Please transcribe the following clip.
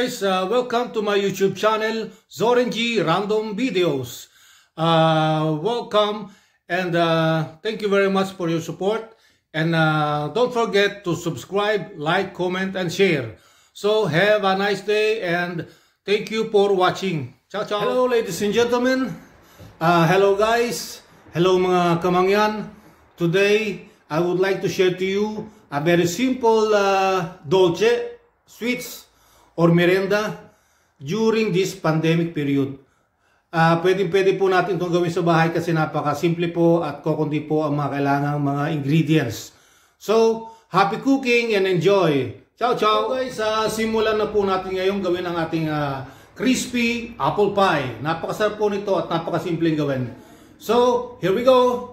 guys, uh, welcome to my YouTube channel, Zoren G Random Videos. Uh, welcome and uh, thank you very much for your support. And uh, don't forget to subscribe, like, comment, and share. So have a nice day and thank you for watching. Ciao, ciao. Hello ladies and gentlemen. Uh, hello guys. Hello mga kamangyan. Today, I would like to share to you a very simple uh, dolce, sweets, or merenda during this pandemic period. Uh, pwede pwede po natin itong gawin sa bahay kasi napaka-simple po at kukundi po ang mga kailangang mga ingredients. So, happy cooking and enjoy! Ciao, ciao! So guys, uh, simulan na po natin ngayon gawin ang ating uh, crispy apple pie. Napakasarap po nito at napakasimpleng gawin. So, here we go!